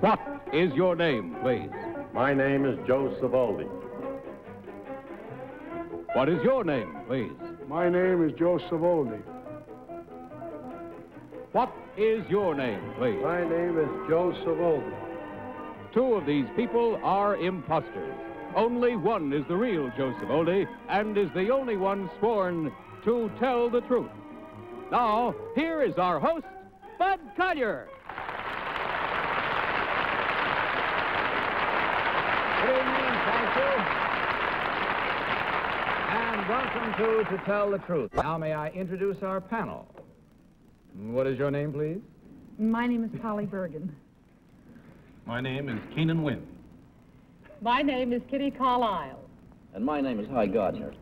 What is your name, please? My name is Joe Savoldi. What is your name, please? My name is Joe Savoldi. What is your name, please? My name is Joe Savoldi. Two of these people are imposters. Only one is the real Joe Savoldi and is the only one sworn to tell the truth. Now, here is our host, Bud Collyer. Good evening, thank you. And welcome to To Tell the Truth. Now, may I introduce our panel? What is your name, please? My name is Polly Bergen. My name is Keenan Wynn. My name is Kitty Carlisle. And my name is Hy Gardner.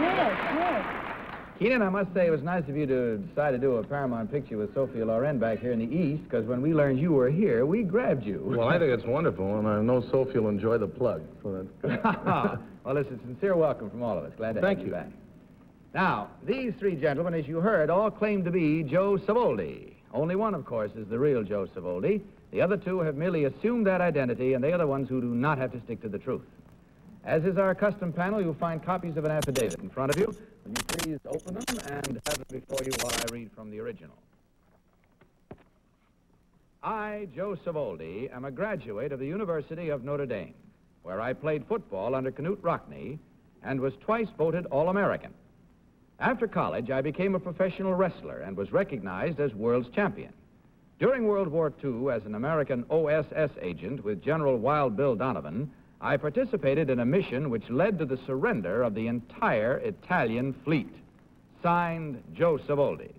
Yes, yes. Keenan, I must say it was nice of you to decide to do a Paramount picture with Sophia Loren back here in the East, because when we learned you were here, we grabbed you. Well, I think it's wonderful, and I know Sophie will enjoy the plug. So that's well, it's a sincere welcome from all of us. Glad to Thank have you. back. Now, these three gentlemen, as you heard, all claim to be Joe Savoldi. Only one, of course, is the real Joe Savoldi. The other two have merely assumed that identity, and they are the ones who do not have to stick to the truth. As is our custom panel, you'll find copies of an affidavit in front of you. Will you please open them and have them before you while I read from the original? I, Joe Savoldi, am a graduate of the University of Notre Dame, where I played football under Knute Rockne and was twice voted All-American. After college, I became a professional wrestler and was recognized as world's champion. During World War II, as an American OSS agent with General Wild Bill Donovan, I participated in a mission which led to the surrender of the entire Italian fleet. Signed, Joe Savoldi.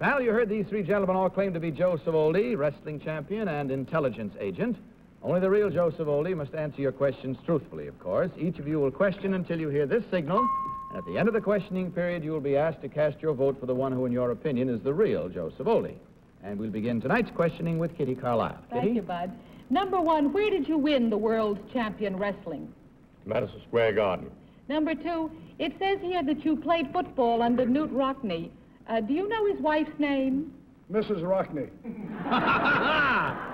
Now, you heard these three gentlemen all claim to be Joe Savoldi, wrestling champion and intelligence agent. Only the real Joe Savoldi must answer your questions truthfully, of course. Each of you will question until you hear this signal, and at the end of the questioning period, you will be asked to cast your vote for the one who, in your opinion, is the real Joe Savoldi. And we'll begin tonight's questioning with Kitty Carlisle. Thank Kitty? you, Bud. Number one, where did you win the world champion wrestling? Madison Square Garden. Number two, it says here that you played football under Knute Rockne. Uh, do you know his wife's name? Mrs. Rockne.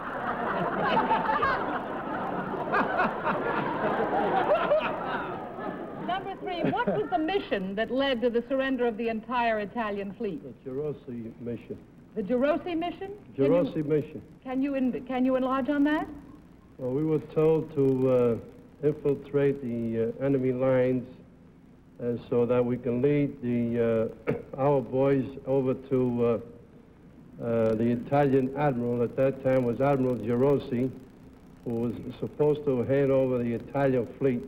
Number three, what was the mission that led to the surrender of the entire Italian fleet? The Gerosi mission. The Gerosi mission? Gerosi mission. Can you, can you enlarge on that? Well, we were told to uh, infiltrate the uh, enemy lines and so that we can lead the uh, our boys over to uh, the Italian admiral at that time was Admiral Gerosi, who was supposed to hand over the Italian fleet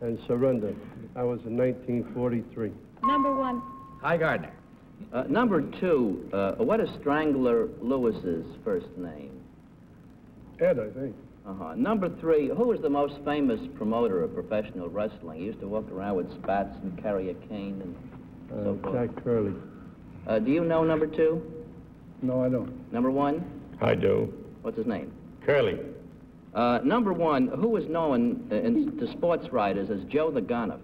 and surrender. That was in 1943. Number one, Hy, Gardner. Uh, number two, uh, what is Strangler Lewis's first name? Ed, I think. Uh-huh. Number three, who was the most famous promoter of professional wrestling? He used to walk around with spats and carry a cane and Uh, so forth. Jack Curley. Uh, do you know number two? No, I don't. Number one? I do. What's his name? Curley. Uh, number one, who was known uh, in, to sports writers as Joe the Gunner?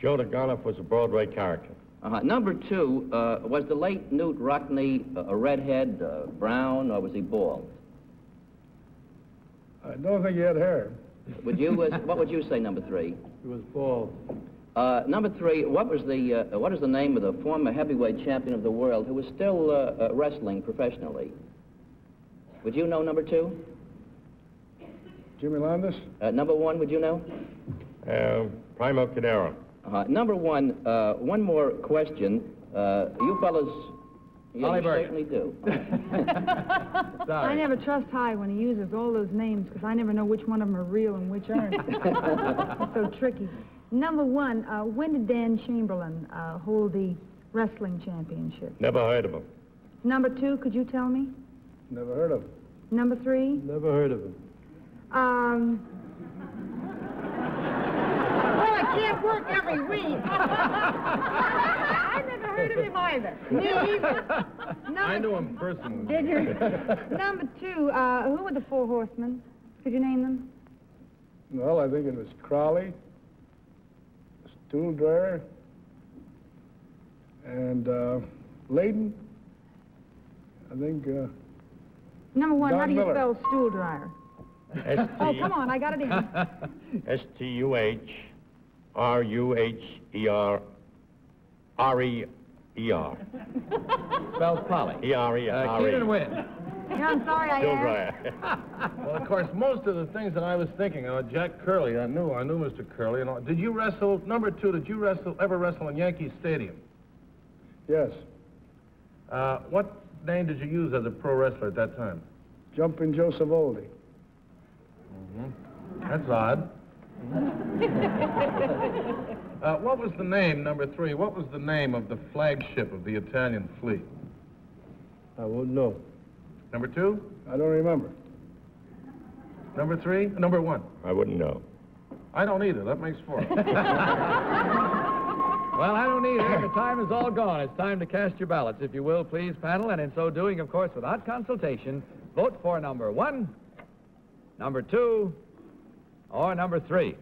Joe the DeGonoff was a Broadway character. Uh-huh. Number two, uh, was the late Knute Rockne a, a redhead, uh, brown, or was he bald? I don't think he had hair. Would you, uh, what would you say, number three? He was bald. Uh, number three, what was the, uh, what is the name of the former heavyweight champion of the world who is still uh, uh, wrestling professionally? Would you know number two? Jimmy Landis? Uh, number one, would you know? Uh, Primo Carnera. Uh, number one, uh, one more question. Uh, you fellas, yeah, Holly you Bergen. certainly do. I never trust Hy when he uses all those names because I never know which one of them are real and which aren't. It's so tricky. Number one, uh, when did Dan Chamberlain uh, hold the wrestling championship? Never heard of him. Number two, could you tell me? Never heard of him. Number three, Never heard of him. um. Well, I can't work every week. I never heard of him either. Me either. I Number, knew him personally. did you? Number two, uh, who were the four horsemen? Could you name them? Well, I think it was Crowley, Stuhldreher, and uh, Layden. I think uh, Number one, how do you Miller. spell Stuhldreher? Oh, come on, I got it in. S T U H R U H E R R E E R. Spells Polly. E R E Uh, R E. Keenan Wynn. Yeah, I'm sorry I Still asked. Well, of course, most of the things that I was thinking of, Jack Curley, I knew, I knew Mr. Curley. And all. Did you wrestle, number two, did you wrestle, ever wrestle in Yankee Stadium? yes, Uh, what name did you use as a pro wrestler at that time? Jumping Joe Savoldi. That's odd. uh, what was the name, number three, what was the name of the flagship of the Italian fleet? I wouldn't know. Number two? I don't remember. Number three? Number one? I wouldn't know. I don't either. That makes four. Well, I don't either. The time is all gone. It's time to cast your ballots, if you will, please, panel. And in so doing, of course, without consultation, vote for number one, number two, or number three.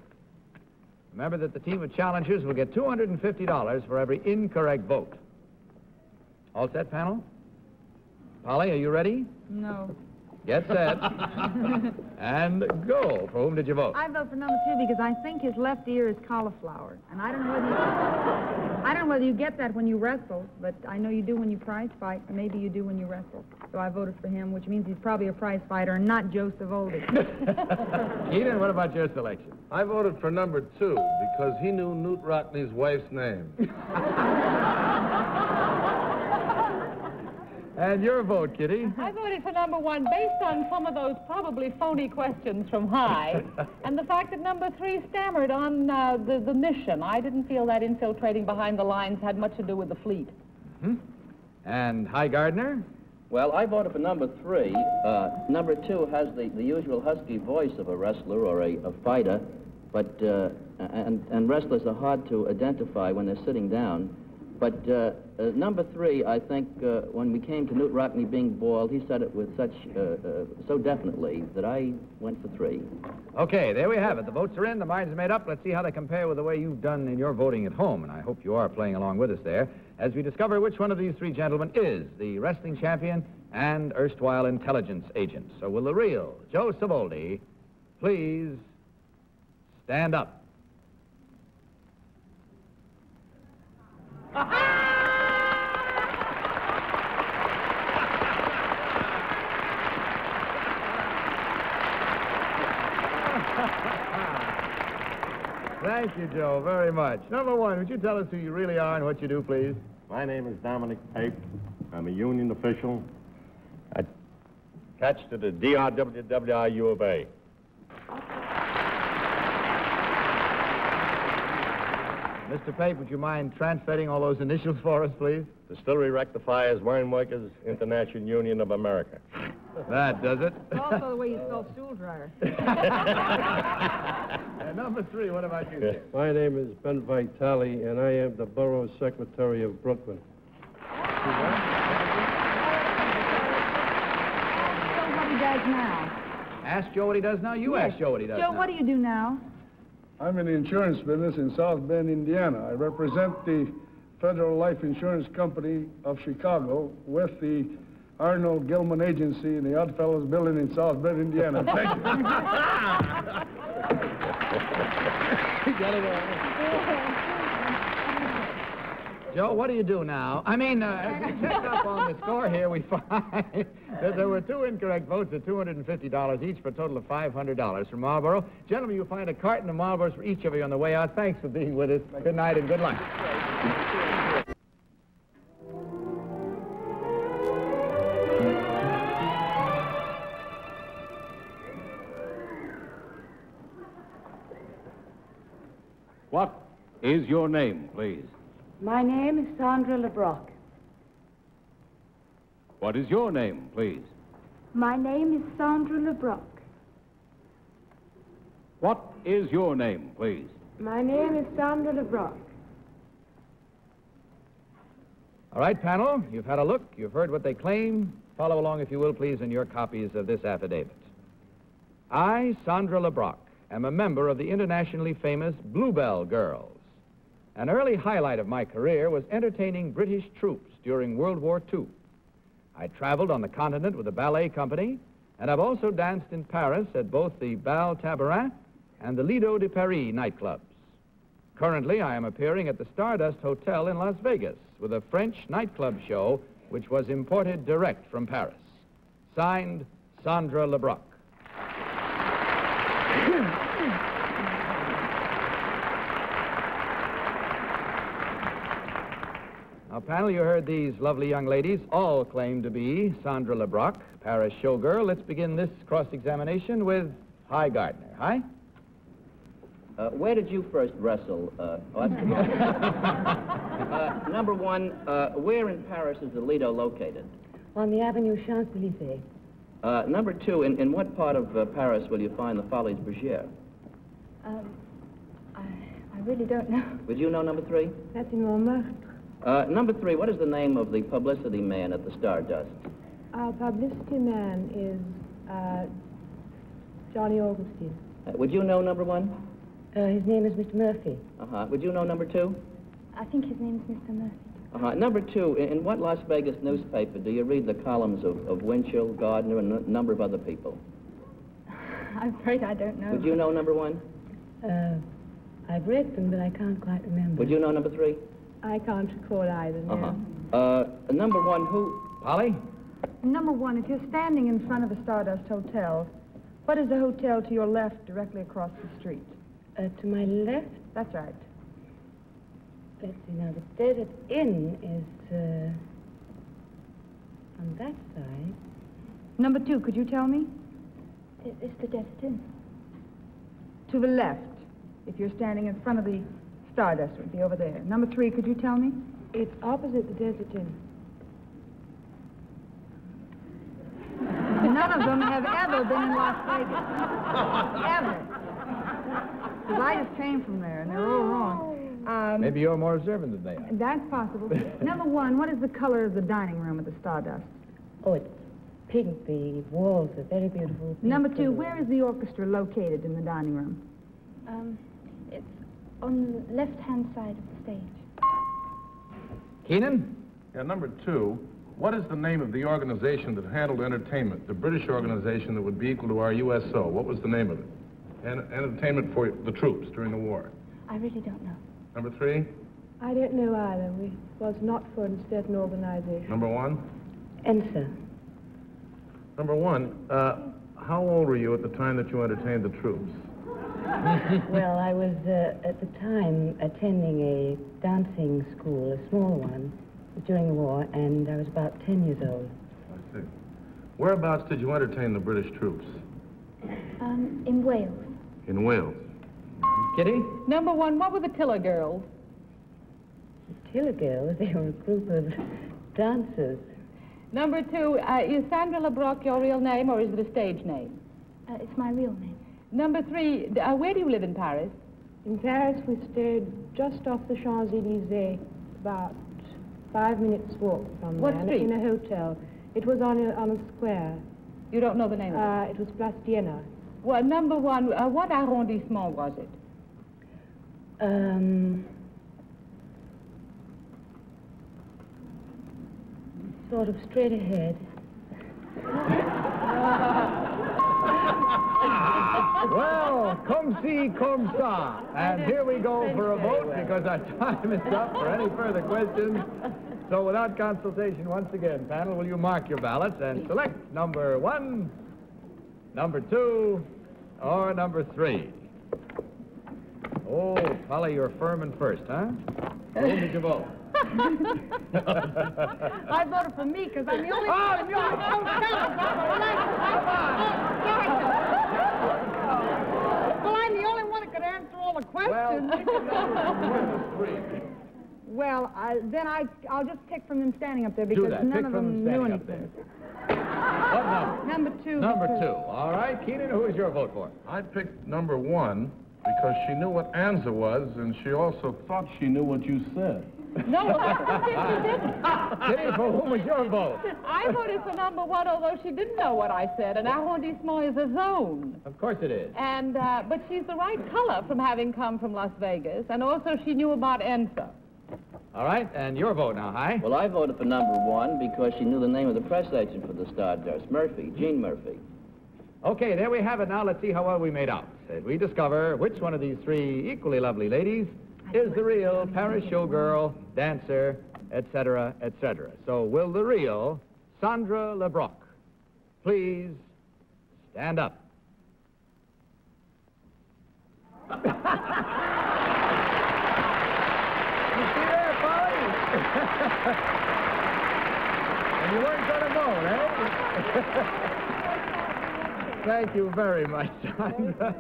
Remember that the team of challengers will get $250 for every incorrect vote. All set, panel? Polly, are you ready? No. Get set. and go. For whom did you vote? I vote for number two because I think his left ear is cauliflower. And I don't know whether you, I don't know whether you get that when you wrestle, but I know you do when you prize fight, and maybe you do when you wrestle. So I voted for him, which means he's probably a prize fighter and not Joe Savoldi. Keenan, what about your selection? I voted for number two because he knew Knute Rockne's wife's name. And your vote, Kitty? I voted for number one based on some of those probably phony questions from Hy and the fact that number three stammered on uh, the, the mission. I didn't feel that infiltrating behind the lines had much to do with the fleet. Hmm? And Hy Gardner? Well, I voted for number three. Uh, number two has the, the usual husky voice of a wrestler or a, a fighter, but uh, and, and wrestlers are hard to identify when they're sitting down. But uh, uh, number three, I think, uh, when we came to Knute Rockne being bald, he said it with such uh, uh, so definitely that I went for three. Okay, there we have it. The votes are in, the minds are made up. Let's see how they compare with the way you've done in your voting at home. And I hope you are playing along with us there as we discover which one of these three gentlemen is the wrestling champion and erstwhile intelligence agent. So will the real Joe Savoldi please stand up? Thank you, Joe, very much. Number one, would you tell us who you really are and what you do, please? My name is Dominic Pape. I'm a union official. I attached to the DRWWI of A. Mr. Pape, would you mind transferring all those initials for us, please? Distillery Rectifiers Wineworkers International Union of America. That does it. also the way you spell Stuhldreher. And number three, what about you? sir? My name is Ben Vitale, and I am the Borough Secretary of Brooklyn. So what he does now? Ask Joe what he does now. You Yes. ask Joe what he does Joe, now. what do you do now? I'm in the insurance business in South Bend, Indiana. I represent the Federal Life Insurance Company of Chicago with the Arnold Gilman Agency in the Oddfellows Building in South Bend, Indiana. Thank Joe, what do you do now? I mean, uh, checked up on the score here, we find that there were two incorrect votes at $250 each for a total of $500 from Marlboro. Gentlemen, you'll find a carton of Marlboros for each of you on the way out. Thanks for being with us. Good night and good luck. What is your name, please? My name is Sandra LeBrock. What is your name, please? My name is Sandra LeBrock. What is your name, please? My name is Sandra LeBrock. All right, panel, you've had a look, you've heard what they claim. Follow along, if you will, please, in your copies of this affidavit. I, Sandra LeBrock, am a member of the internationally famous Bluebell Girls. An early highlight of my career was entertaining British troops during World War II. I traveled on the continent with a ballet company, and I've also danced in Paris at both the Bal Tabarin and the Lido de Paris nightclubs. Currently, I am appearing at the Stardust Hotel in Las Vegas with a French nightclub show which was imported direct from Paris. Signed, Sandra LeBrock. Now, panel, you heard these lovely young ladies all claim to be Sandra LeBrock, Paris showgirl. Let's begin this cross-examination with Hy Gardner. Hy? Uh, where did you first wrestle? Uh, oh, that's uh, number one, uh, where in Paris is the Lido located? On the Avenue Champs-Élysées. Uh, number two, in, in what part of uh, Paris will you find the Folies Bergère? Um, I, I really don't know. Would you know number three? That's in Montmartre. Uh, number three, what is the name of the publicity man at the Stardust? Our publicity man is uh, Johnny Augustine. Uh, would you know number one? Uh, his name is Mr. Murphy. Uh-huh. Would you know number two? I think his name's Mr. Murphy. Uh-huh. Number two, in, in what Las Vegas newspaper do you read the columns of, of Winchell, Gardner, and a number of other people? I'm afraid I don't know. Would you know number one? Uh, I've read them, but I can't quite remember. Would you know number three? I can't recall either. No. Uh-huh. Uh, number one, who? Polly? Number one, if you're standing in front of the Stardust Hotel, what is the hotel to your left directly across the street? Uh, to my left, That's right. let's see now, the Desert Inn is uh, on that side. Number two, could you tell me? It's the Desert Inn. To the left, if you're standing in front of the Stardust, would be over there. Number three, could you tell me? It's opposite the Desert Inn. None of them have ever been in Las Vegas. ever. Because I just came from there, and they're all wrong. Um, Maybe you're more observant than they are. That's possible. Number one, what is the color of the dining room at the Stardust? Oh, it's pink. The walls are very beautiful. Number two, color. where is the orchestra located in the dining room? Um, it's on the left-hand side of the stage. Keenan? Yeah, number two, what is the name of the organization that handled entertainment, the British organization that would be equal to our USO? What was the name of it? En- entertainment for the troops during the war. I really don't know. Number three, I don't know either. We was not for a certain organization. number one. Ensa. Number one, uh, how old were you at the time that you entertained the troops? well, I was uh, at the time attending a dancing school, a small one, during the war, and I was about 10 years old. I see. Whereabouts did you entertain the British troops? Um, in Wales. In Wales. Kitty? Number one, what were the Tiller girls? Tiller girls, they were a group of dancers. Number two, uh, is Sandra LeBrock your real name or is it a stage name? Uh, it's my real name. Number three, uh, where do you live in Paris? In Paris, we stayed just off the Champs-Élysées, about five minutes walk from What there, street? in a hotel. It was on a, on a square. You don't know the name of it? Uh, it was Place Diana. Well, number one, uh, what arrondissement was it? Um, sort of straight ahead. Well, come see, come saw. And here we go for a vote because our time is up for any further questions. So without consultation, once again, panel, will you mark your ballots and select number one, number two, or number three? Oh, Polly, you're firm and first, huh? Whom did you vote? I voted for me because I'm the only Oh, one. Don't tell us. Well, I'm the only one that could answer all the questions. Well, I, then I, I'll just pick from them standing up there because that. none Pick of from them them knew standing up anything. What number? Number two. Number because- two. All right, Keenan, who is your vote for? I picked number one because she knew what ENSA was, and she also thought she knew what you said. No, I didn't. Kitty, for whom was your vote? I voted for number one, although she didn't know what I said. An arrondissement is a zone. Of course it is. And, uh, but she's the right color from having come from Las Vegas. And also she knew about ENSA. All right, and your vote now, Hy. Well, I voted for number one because she knew the name of the press agent for the Stardust, Murphy, Gene Murphy. Okay, there we have it. Now let's see how well we made out. As we discover which one of these three equally lovely ladies is the real Paris showgirl, dancer, etc., etc. So will the real Sandra LeBrock please stand up? you see there, Polly? and you weren't going to vote, eh? Thank you very much, Sandra.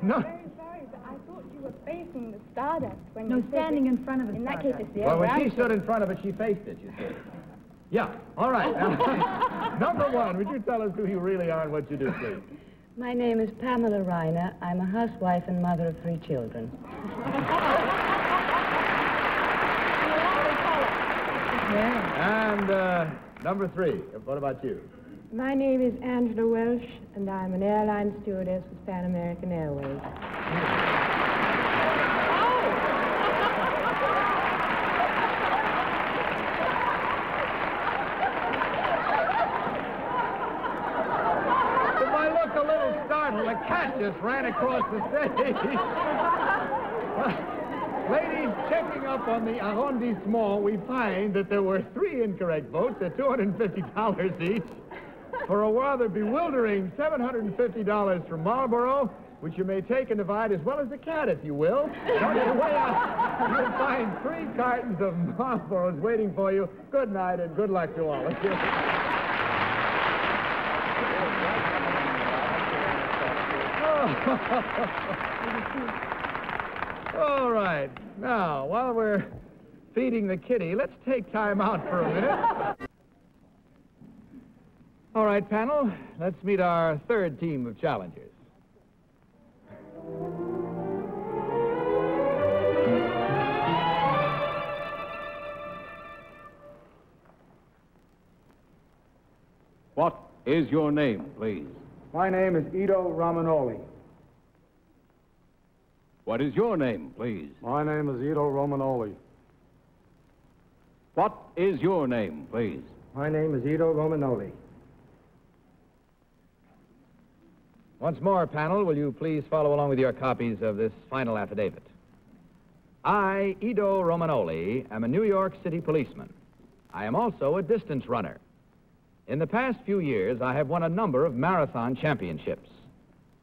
No. Very sorry, but I thought you were facing the Stardust when No, you said standing in front of the In that case, it's the Well, other when she stood in front of it, she faced it, you see. Yeah, all right. Number one, would you tell us who you really are and what you do, please? My name is Pamela Reiner. I'm a housewife and mother of three children. And uh, number three, what about you? My name is Angela Welsh, and I'm an airline stewardess with Pan American Airways. If I look a little startled, a cat just ran across the stage. Ladies, checking up on the arrondissement, we find that there were three incorrect votes at $250 each for a rather bewildering $750 from Marlboro, which you may take and divide as well as the cat, if you will. On your way out, you'll find three cartons of Marlboros waiting for you. Good night and good luck to all of you. All right. Now, while we're feeding the kitty, let's take time out for a minute. All right, panel, let's meet our third team of challengers. What is your name, please? My name is Edo Romagnoli. What is your name, please? My name is Edo Romagnoli. What is your name, please? My name is Edo Romagnoli. Once more, panel, will you please follow along with your copies of this final affidavit? I, Edo Romagnoli, am a New York City policeman. I am also a distance runner. In the past few years, I have won a number of marathon championships.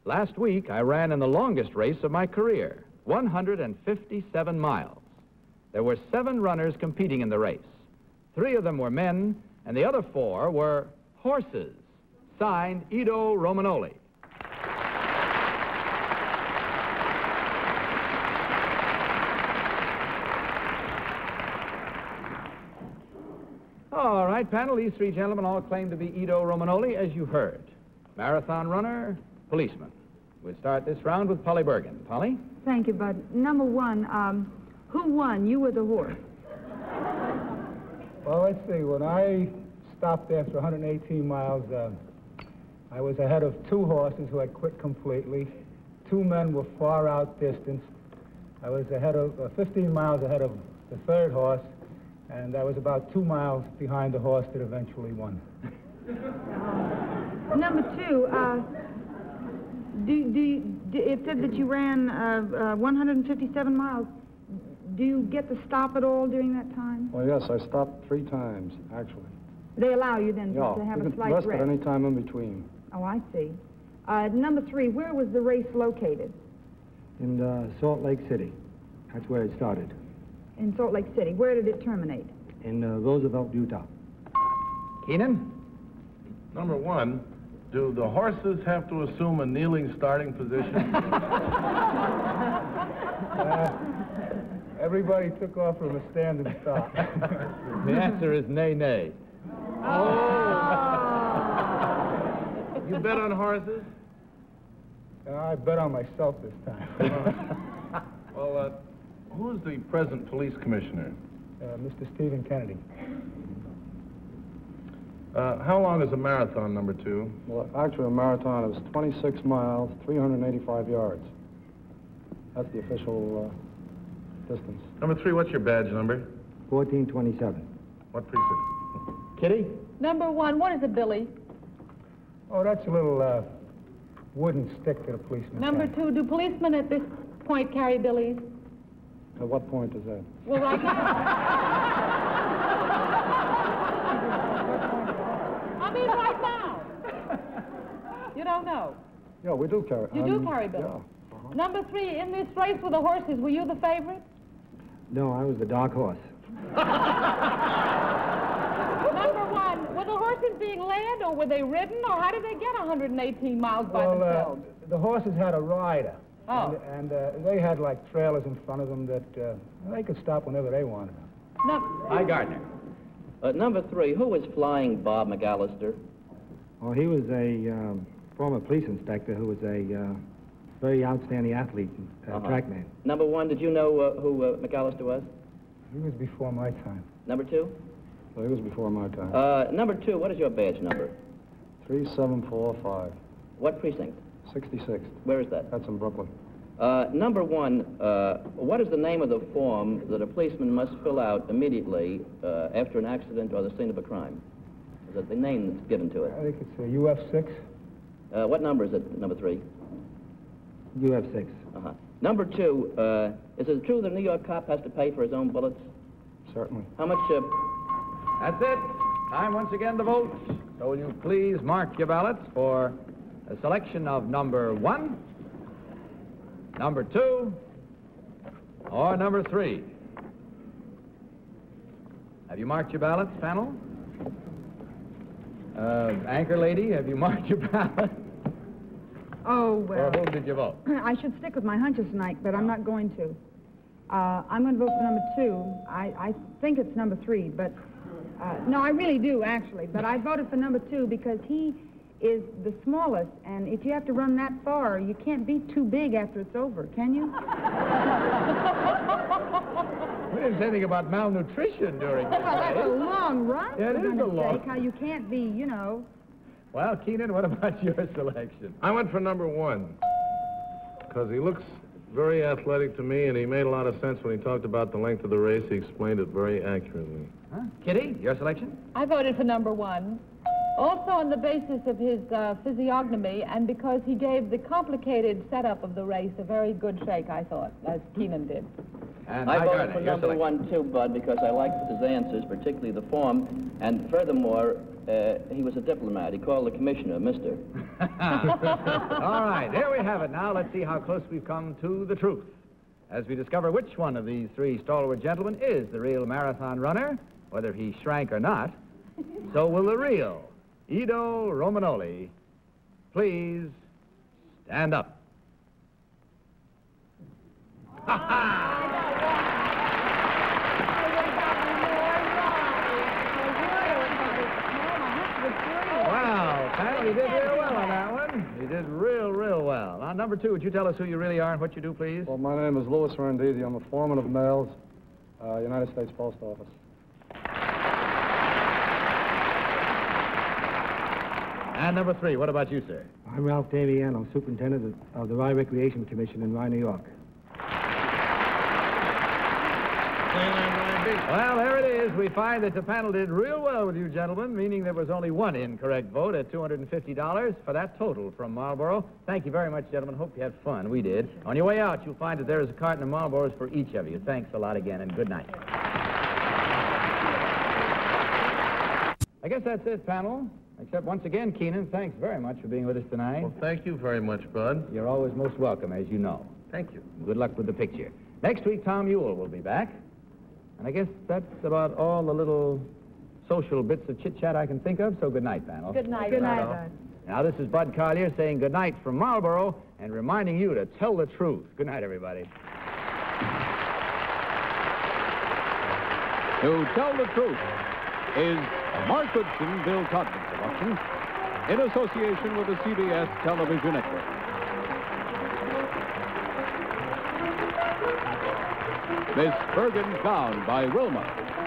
Last week, I ran in the longest race of my career, 157 miles. There were seven runners competing in the race. Three of them were men, and the other four were horses. Signed, Edo Romagnoli. All right, panel, these three gentlemen all claim to be Edo Romagnoli, as you heard. Marathon runner, policeman. We'll start this round with Polly Bergen. Polly? Thank you, Bud. Number one, um, who won, you or the horse? Well, let's see. When I stopped after 118 miles, uh, I was ahead of two horses who had quit completely. Two men were far outdistanced. I was ahead of uh, 15 miles ahead of the third horse, and I was about two miles behind the horse that eventually won. Number two, uh, do, do, you- do, it said that you ran uh, uh, 157 miles. Do you get to stop at all during that time? Well, yes, I stopped three times, actually. They allow you then to, Yeah, to have a slight rest rest. at any time in between. Oh, I see. Uh, number three, where was the race located? In uh, Salt Lake City. That's where it started. In Salt Lake City. Where did it terminate? In uh, Roosevelt, Utah. Keenan? Number one, do the horses have to assume a kneeling starting position? Uh, everybody took off from a standing start. The answer is nay, nay. Oh! you bet on horses? Uh, I bet on myself this time. Well, uh, who's the present police commissioner? Uh, Mr. Stephen Kennedy. Uh, how long is a marathon, number two? Well, actually, a marathon is 26 miles, 385 yards. That's the official uh, distance. Number three, what's your badge number? 1427. What precinct? Kitty? Number one, what is it, Billy? Oh, that's a little uh, wooden stick that a policeman Number carries. two, do policemen at this point carry billies? At what point is that? Well, right now. I mean, right now. You don't know. Yeah, we do carry. You do um, carry billies. Yeah. Number three, in this race with the horses, were you the favorite? No, I was the dark horse. Number one, were the horses being led or were they ridden or how did they get 118 miles by Well, themselves? uh, the horses had a rider. Oh. And, and uh, they had like trailers in front of them that uh, they could stop whenever they wanted. Hy, Gardner. Uh, number three, who was flying Bob McAllister? Well, he was a um, former police inspector who was a uh, very outstanding athlete, and uh, Uh-huh. track man. Number one, did you know uh, who uh, McAllister was? He was before my time. Number two? So it was before my time. Uh, number two, what is your badge number? 3745. What precinct? 66. Where is that? That's in Brooklyn. Uh, number one, uh, what is the name of the form that a policeman must fill out immediately uh, after an accident or the scene of a crime? Is it the name that's given to it? I think it's a UF6. Uh, what number is it, number three? UF6. Uh-huh. Number two, uh, is it true that a New York cop has to pay for his own bullets? Certainly. How much, uh, That's it. Time once again to vote. So will you please mark your ballots for a selection of number one, number two, or number three. Have you marked your ballots, panel? Uh, anchor lady, have you marked your ballot? Oh, Or well. who did you vote? I should stick with my hunches tonight, but I'm not going to. Uh, I'm going to vote for number two. I, I think it's number three, but uh, no, I really do, actually. But I voted for number two because he is the smallest, and if you have to run that far, you can't be too big after it's over, can you? We didn't say anything about malnutrition during Well, that's a long run, Yeah, it is a goodness long- sake, How you can't be, you know. Well, Keenan, what about your selection? I went for number one because he looks very athletic to me, and he made a lot of sense when he talked about the length of the race. He explained it very accurately. Huh? Kitty, your selection? I voted for number one. Also on the basis of his uh, physiognomy and because he gave the complicated setup of the race a very good shake, I thought, as Keenan did. And I Hy, voted Gardner, for your number selection. one, too, Bud, because I liked his answers, particularly the form. And furthermore, uh, he was a diplomat. He called the commissioner Mister. All right, there we have it. Now let's see how close we've come to the truth. As we discover which one of these three stalwart gentlemen is the real marathon runner, whether he shrank or not, so will the real Edo Romagnoli. Please stand up. Wow, panel, you did real well on that one. You did real, real well. Now, number two, would you tell us who you really are and what you do, please? Well, my name is Louis Renditi. I'm a foreman of mails, uh, United States Post Office. And number three, what about you, sir? I'm Ralph Daviano, superintendent of of the Rye Recreation Commission in Rye, New York. Well, there it is. We find that the panel did real well with you gentlemen, meaning there was only one incorrect vote at $250 for that total from Marlboro. Thank you very much, gentlemen. Hope you had fun. We did. On your way out, you'll find that there is a carton of Marlboros for each of you. Thanks a lot again, and good night. I guess that's it, panel. Except once again, Keenan, thanks very much for being with us tonight. Well, thank you very much, Bud. You're always most welcome, as you know. Thank you. Good luck with the picture. Next week, Tom Ewell will be back. And I guess that's about all the little social bits of chit-chat I can think of. So good night, panel. Good night. Good night, all. Bud. Now, this is Bud Collyer saying good night from Marlboro and reminding you to tell the truth. Good night, everybody. To Tell the Truth is a Mark Goodson, Bill Todman production in association with the CBS Television Network. Miss Bergen's Gown by Wilma.